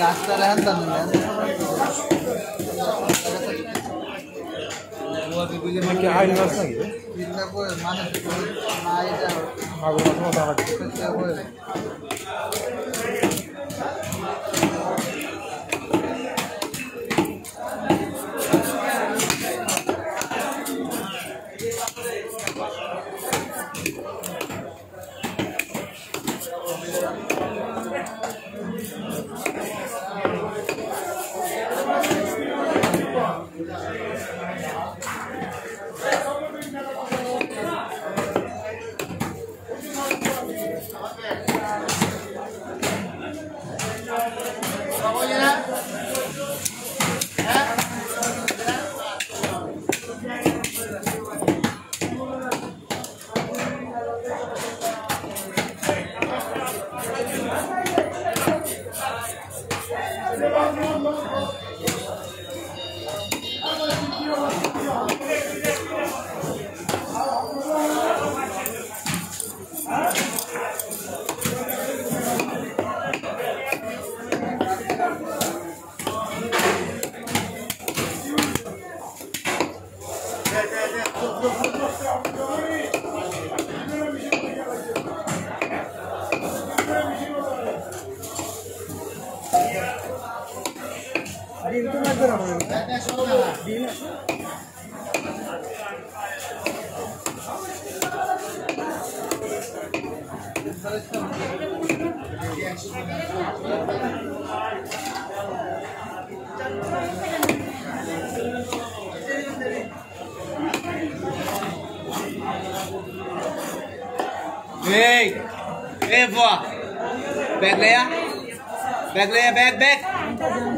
रास्ता रहन কি আইন মাছ নাকি মানুষ না এটা Yeah, yeah, yeah. Bag bag bag bag bag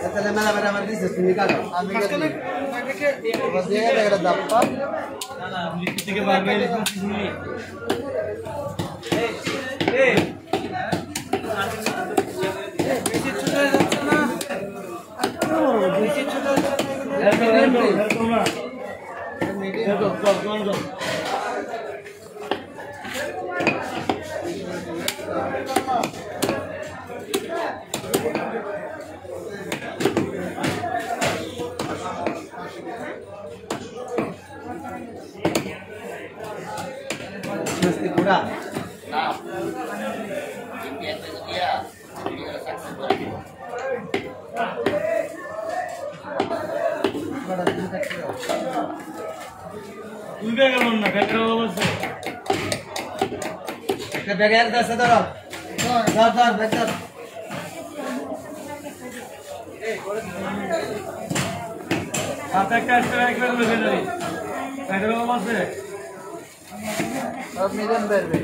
sir Ha? Ito na mala para mabis, hindi ka lang. Ami enggak? Nah, impian dia, dia sakit lagi. তুই ব্যাগে মন না ব্যাগের অবস্থা একটা ব্যাগে এক দশে ধরো ধর ধর ব্যাগ ধর হাতে একটা একটা ব্যাগ বের করে ফেলে ব্যাগের অবস্থা अब मेरे अंदर भी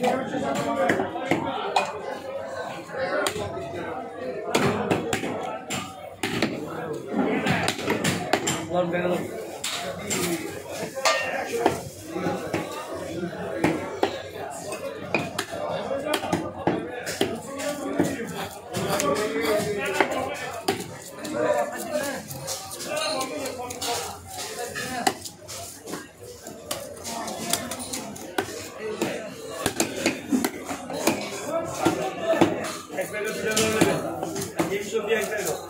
Lan ben alalım. pięknego, pięknego. Nie pięknego.